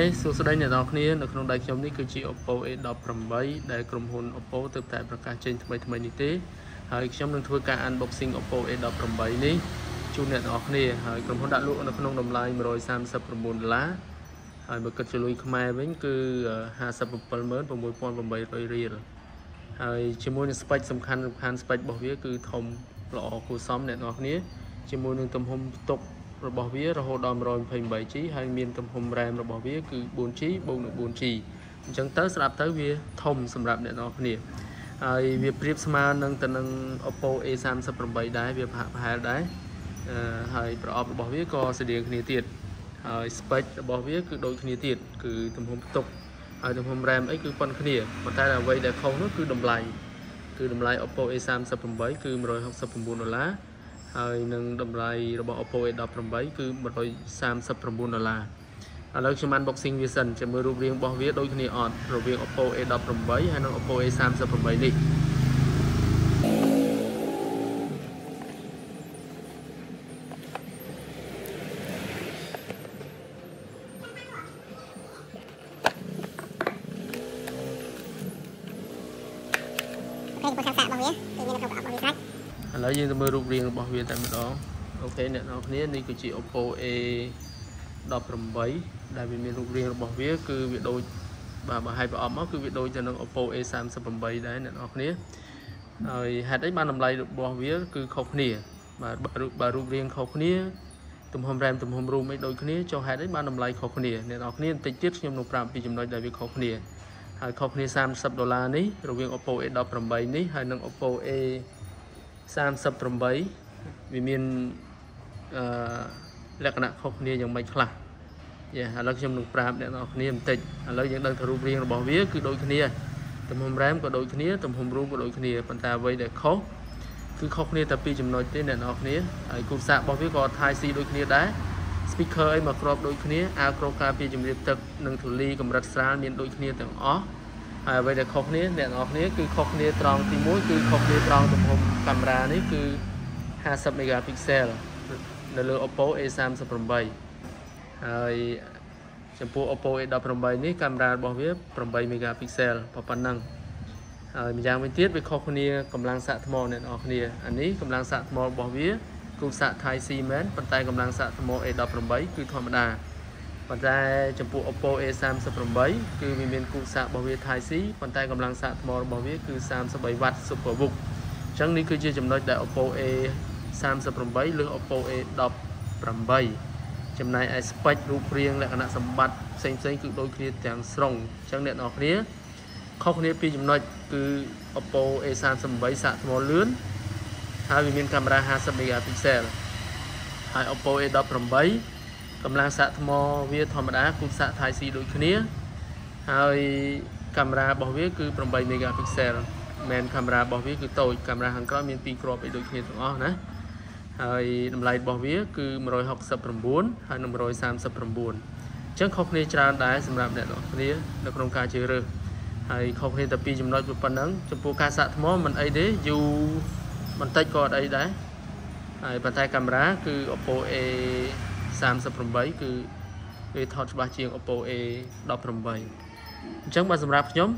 េសួស្តីអ្នកនរគ្នានៅក្នុងដៃខ្ញុំនេះគឺជា Oppo A18 ដែលក្រុមហ៊ុន Oppo ទើបតែប្រកាសចេញថ្មីថ្មីនេះទេហើយខ្ញុំនឹងធ្វើការ unboxing Oppo A18 នេះជូនអ្នកនរគ្នាហើយក្រុមហ៊ុនដាក់លក់នៅក្នុងតម្លៃ139ដុល្លារហើយបើគិតជាលុយខ្មែរវិញគឺ576,800រៀលហើយជាមួយនឹង spec សំខាន់សំខាន់ spec របស់វាគឺធំល្អគួរសមអ្នកនរគ្នាជាមួយនឹងទំហំផ្ទុក របស់វារហូតដល់ 128G ហើយមានទំហំ RAM របស់វាគឺ 4G បូកនឹង 4G អញ្ចឹងទៅស្ដាប់ទៅវាធំសម្រាប់អ្នកនរគ្នាហើយវាប្រៀបស្មើនឹងទៅនឹង Oppo A38 ដែរវាប្រហាក់ប្រហែលដែរហើយប្រអប់របស់វាក៏ស្រដៀងគ្នាទៀតហើយ spec របស់វាគឺដូចគ្នាទៀតគឺទំហំផ្ទុកហើយទំហំ RAM អីគឺប៉ុនគ្នាប៉ុន្តែអ្វីដែលខុសនោះគឺតម្លៃគឺតម្លៃ Oppo A38 គឺ169ដុល្លារ ហើយនឹងតម្លៃរបស់ Oppo A18 គឺ139ដុល្លារឥឡូវខ្ញុំ unboxing វាសិនចាំមើលរូបរាងរបស់វាដូចគ្នាអត់រវាង Oppo A18 ហើយនិង Oppo A38 នេះOK ចំពោះខាងសាករបស់វាគឺមាននៅក្នុងប្រអប់របស់វាស្រាប់ ឥឡូវយើងទៅមើលរូបរាងរបស់វាតែម្ដង OK អ្នកនរគ្នានេះគឺជា Oppo A 18ដែលវាមានរូបរាងរបស់វាគឺវាដូចបាទបើឲ្យប្រៀបមកគឺវាដូចទៅនឹង Oppo A 38ដែរអ្នកនរគ្នាហើយហេតុអីបានតម្លៃរបស់វាគឺខុសគ្នាបាទបើរូបរាងខុសគ្នាទំហំ RAM ទំហំ ROM អីដូចគ្នាចុះហេតុអីបានតម្លៃខុសគ្នាអ្នកនរគ្នាបន្តិចទៀតខ្ញុំនឹងប្រាប់ពីចំណុចដែលវាខុសគ្នាហើយខុសគ្នា30ដុល្លារនេះរវាង Oppo A18 នេះហើយនិង Oppo A 38វាមានអឺលក្ខណៈខុសគ្នាយ៉ាងម៉េចខ្លះយ៉ាឥឡូវខ្ញុំនឹងប្រាប់អ្នកនរគ្នាបន្តិចឥឡូវយើងដឹងថារូបរាងរបស់វាគឺដូចគ្នាទំហំ RAM ក៏ដូចគ្នាទំហំ ROM ក៏ដូចគ្នាប៉ុន្តែអ្វីដែលខុសគឺខុសគ្នាតែពីរចំណុចទេអ្នកនរគ្នាហើយគូសាករបស់វាក៏ Type C ដូចគ្នាដែរ speaker អីមកគ្របដូចគ្នាអាវគ្របការពារជំរាបទឹកនិងធូលីកម្រិតស្រាលមានដូចគ្នាទាំងអស់ ហើយអ្វីដែលខុសគ្នាអ្នកនរគ្នាគឺខុសគ្នាត្រង់ទី1គឺខុសគ្នាត្រង់ទំហំកាមេរ៉ានេះគឺ50 megapixel នៅលើ Oppo A38 ហើយចំពោះ Oppo A18 នេះកាមេរ៉ារបស់វា8 megapixel ប៉ុណ្ណឹងហើយម្យ៉ាងវិញទៀតវាខុសគ្នាកម្លាំងសាកថ្មអ្នកនរគ្នាអានេះកម្លាំងសាកថ្មរបស់វាគឺសាក Thai C មែនប៉ុន្តែកម្លាំងសាកថ្ម A18 គឺធម្មតា ប៉ុន្តែចំពោះ Oppo A38 គឺវាមានគូសាករបស់វា Thai C ប៉ុន្តែកម្លាំងសាកថ្មរបស់វាគឺ 33W SuperVOOC អញ្ចឹងនេះគឺជាចំណុចដែល Oppo A38 លើ Oppo A18 ចំណែកឯ spec រូបរាងលក្ខណៈសម្បត្តិផ្សេងផ្សេងគឺដូចគ្នាទាំងស្រុងអញ្ចឹងអ្នកនរគ្នាខុសគ្នាពីចំណុចគឺ Oppo A38 សាកថ្មលឿនហើយវាមានកាមេរ៉ា 50 megapixel ហើយ Oppo A18 កម្លាំងសាកថ្មវាធម្មតាគូសាក Type C ដូចគ្នា ហើយកាមេរ៉ារបស់វា គឺ8 megapixel មែនកាមេរ៉ារបស់វាគឺតូចកាមេរ៉ាខាងក្រោយមាន2គ្រាប់អីដូចគ្នាទាំងអស់ណាហើយតម្លៃរបស់វា គឺ169ហើយនិង139អញ្ចឹងខុសគ្នាច្រើនដែរសម្រាប់អ្នកនរគ្នានៅក្នុងការជ្រើសរើសហើយខុសគ្នាតែពីរចំណុចប៉ុណ្ណឹងចំពោះការសាកថ្មមិនអីទេយូរបន្តិចក៏អត់អីដែរហើយប៉ុន្តែកាមេរ៉ាគឺ Oppo A 38គឺវាថតច្បាស់ជាង Oppo A18 អញ្ចឹងបើសម្រាប់ខ្ញុំ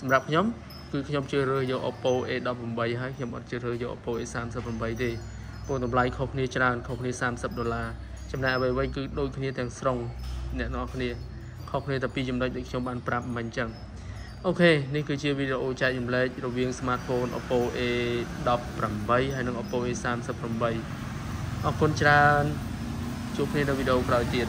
សម្រាប់ខ្ញុំគឺខ្ញុំជឿរើសយក Oppo A18 ហើយខ្ញុំអត់ជឿរើសយក Oppo A38 ទេព្រោះតម្លៃខុសគ្នាច្រើនខុសគ្នា30ដុល្លារចំណែកអ្វីៗគឺដូចគ្នាទាំងស្រុងអ្នកនរគ្នាខុសគ្នាតែពីចំណុចដូចខ្ញុំបានប្រាប់មិញអញ្ចឹងអូខេនេះគឺជាវីដេអូចែករំលែករវាង smartphone Oppo A18 ហើយនិង Oppo A38 អរគុណច្រើន ជួបគ្នានៅវីដេអូក្រោយទៀត